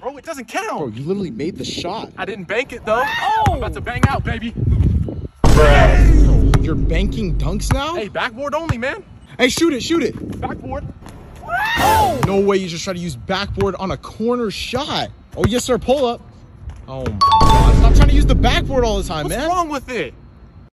bro. It doesn't count. Bro, you literally made the shot. I didn't bank it though. Oh! I'm about to bang out, baby. You're banking dunks now? Hey, backboard only, man. Hey, shoot it, shoot it. Backboard. No way you just try to use backboard on a corner shot. Oh, yes, sir. Pull up. Oh, my God. Stop trying to use the backboard all the time, What's man. wrong with it?